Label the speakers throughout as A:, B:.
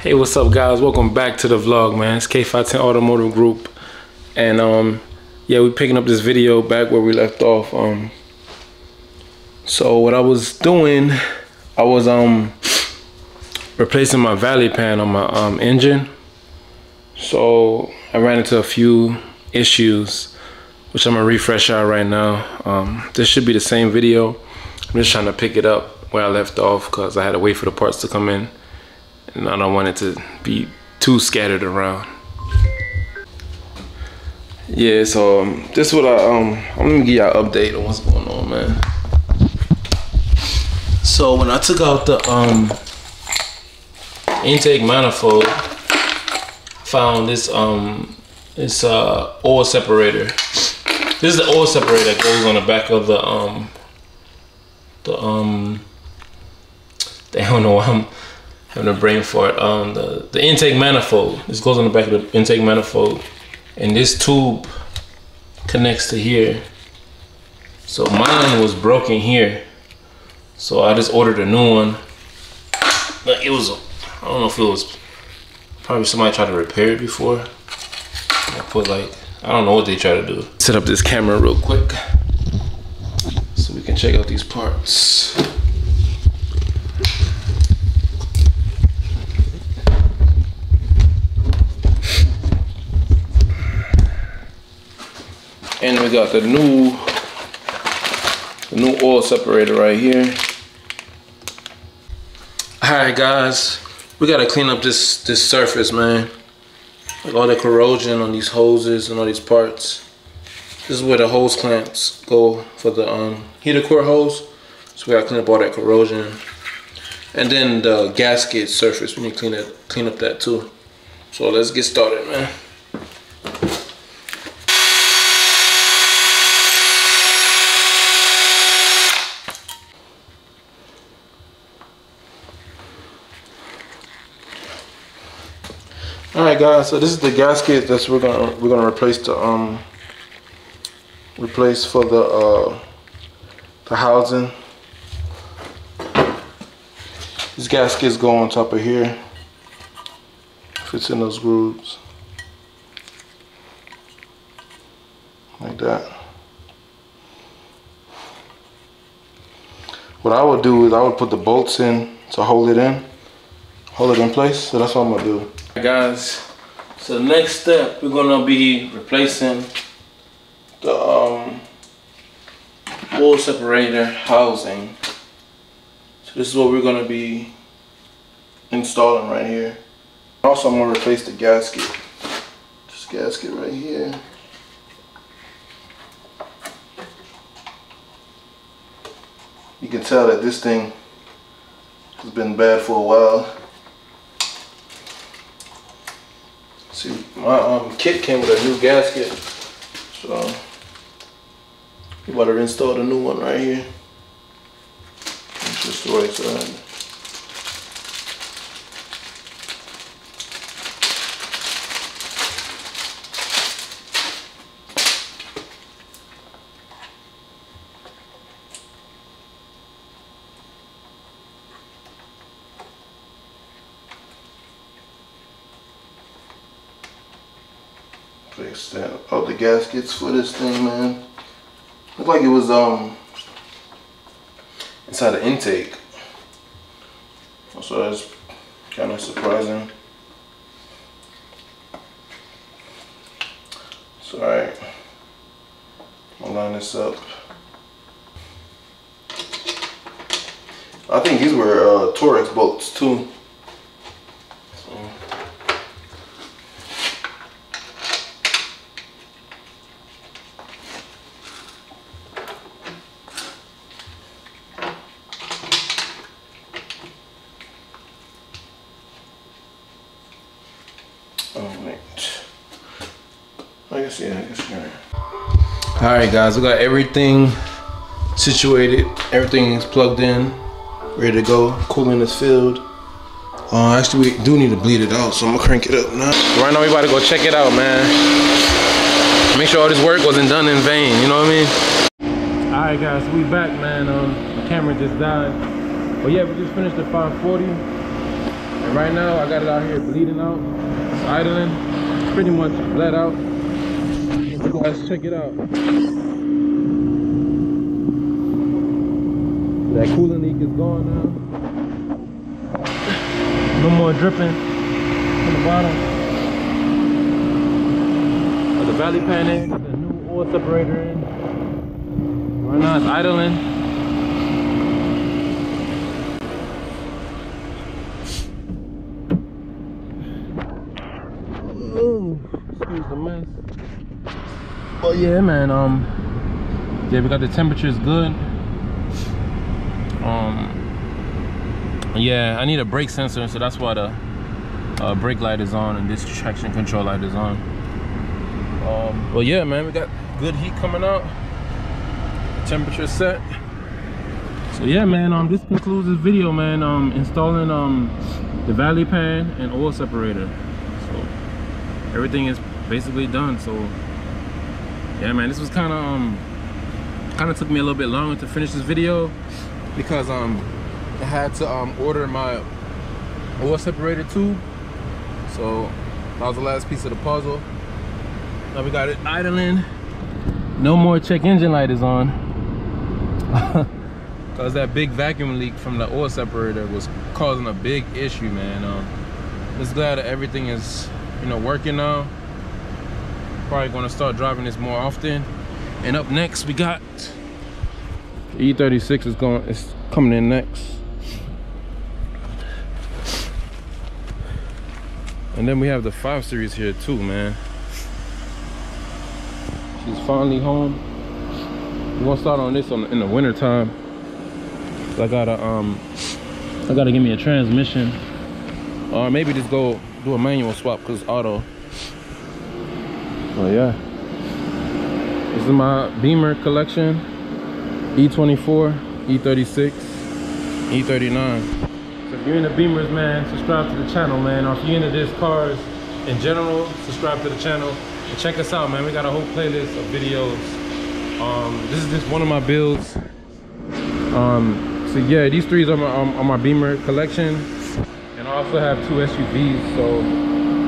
A: Hey, what's up guys? Welcome back to the vlog, man. It's K510 Automotive Group. And um, yeah, we're picking up this video back where we left off. Um, so what I was doing, I was um replacing my valley pan on my um, engine. So I ran into a few issues, which I'm gonna refresh out right now. Um, this should be the same video. I'm just trying to pick it up where I left off because I had to wait for the parts to come in and I don't want it to be too scattered around. Yeah, so um, this is what I um I'm gonna give y'all an update on what's going on, man. So when I took out the um intake manifold, found this um this uh oil separator. This is the oil separator that goes on the back of the um the um they don't know why I'm having a brain fart. Um, the, the intake manifold. This goes on the back of the intake manifold. And this tube connects to here. So mine was broken here. So I just ordered a new one. But it was, I don't know if it was, probably somebody tried to repair it before. I put like, I don't know what they try to do. Set up this camera real quick. So we can check out these parts. We got the new the new oil separator right here. Alright guys, we gotta clean up this this surface man. Like all the corrosion on these hoses and all these parts. This is where the hose clamps go for the um, heater core hose. So we gotta clean up all that corrosion. And then the gasket surface, we need to clean it clean up that too. So let's get started man. Right, guys. So this is the gasket that's we're gonna we're gonna replace the um replace for the uh the housing. These gaskets go on top of here. Fits in those grooves like that. What I would do is I would put the bolts in to hold it in, hold it in place. So that's what I'm gonna do guys. So the next step we're gonna be replacing the um, oil separator housing. So this is what we're gonna be installing right here. Also I'm gonna replace the gasket. This gasket right here. You can tell that this thing has been bad for a while See, my um, kit came with a new gasket, so we to install the new one right here. It's just the right side. That all the gaskets for this thing man. Looked like it was um inside the intake. So that's kind of surprising. So all right I'll line this up. I think these were uh, Torx bolts too I guess, yeah, I guess you're right. All right, guys, we got everything situated. Everything is plugged in, ready to go. Cooling is filled. Uh, actually, we do need to bleed it out, so I'm gonna crank it up now. Right now, we about to go check it out, man. Make sure all this work wasn't done in vain, you know what I mean? All right, guys, we back, man. Um, the camera just died. But yeah, we just finished the 540. And right now, I got it out here bleeding out. Idling. Pretty much bled out. Let's check it out. That coolant leak is gone now. No more dripping from the bottom. the valley pan in, the new oil separator in. Now it's idling. Yeah, man. Um, yeah, we got the temperatures good. Um, yeah, I need a brake sensor, so that's why the uh, brake light is on and this traction control light is on. Um, but yeah, man, we got good heat coming out. Temperature set. So yeah, man. Um, this concludes this video, man. Um, installing um the valley pan and oil separator. So everything is basically done. So yeah man this was kind of um kind of took me a little bit longer to finish this video because um I had to um order my oil separator tube. So that was the last piece of the puzzle. Now we got it idling. No more check engine light is on. Because that big vacuum leak from the oil separator was causing a big issue man. Um just glad that everything is you know working now probably gonna start driving this more often. And up next we got e36 is going it's coming in next. And then we have the 5 series here too man. She's finally home. We're gonna start on this on in the winter time i gotta um i gotta give me a transmission. Or maybe just go do a manual swap because auto Oh yeah. This is my Beamer collection. E24, E36, E39. So if you're into Beamers, man, subscribe to the channel, man. Or if you're into this cars in general, subscribe to the channel. And check us out, man. We got a whole playlist of videos. Um, this is just one of my builds. Um, so yeah, these three are my, are my Beamer collection. And I also have two SUVs, so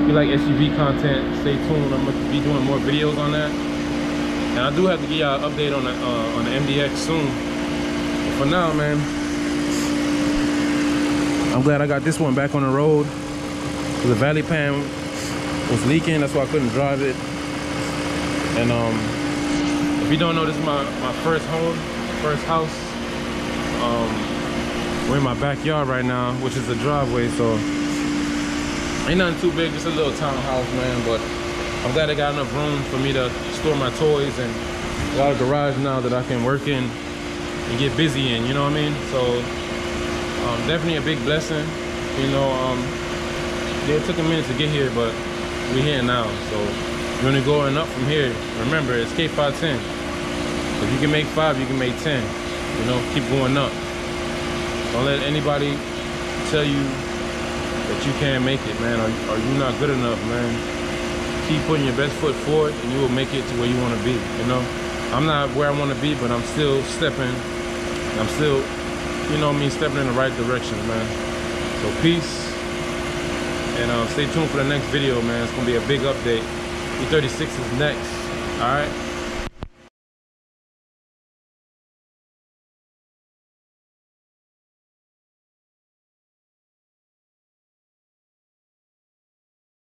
A: you like SUV content, stay tuned. I'm gonna be doing more videos on that. And I do have to give y'all an update on the uh, on the MDX soon. But for now, man, I'm glad I got this one back on the road. The valley pan was leaking, that's why I couldn't drive it. And um, if you don't know, this is my, my first home, first house. Um, we're in my backyard right now, which is the driveway, so Ain't nothing too big, just a little townhouse, man. But I'm glad I got enough room for me to store my toys and got a garage now that I can work in and get busy in, you know what I mean? So um, definitely a big blessing. You know, um, it took a minute to get here, but we're here now. So you're only going up from here. Remember, it's K510. If you can make five, you can make 10. You know, keep going up. Don't let anybody tell you that you can't make it, man, or you're not good enough, man. Keep putting your best foot forward and you will make it to where you want to be, you know? I'm not where I want to be, but I'm still stepping. I'm still, you know I mean, stepping in the right direction, man. So peace. And uh, stay tuned for the next video, man. It's going to be a big update. E36 is next. All right?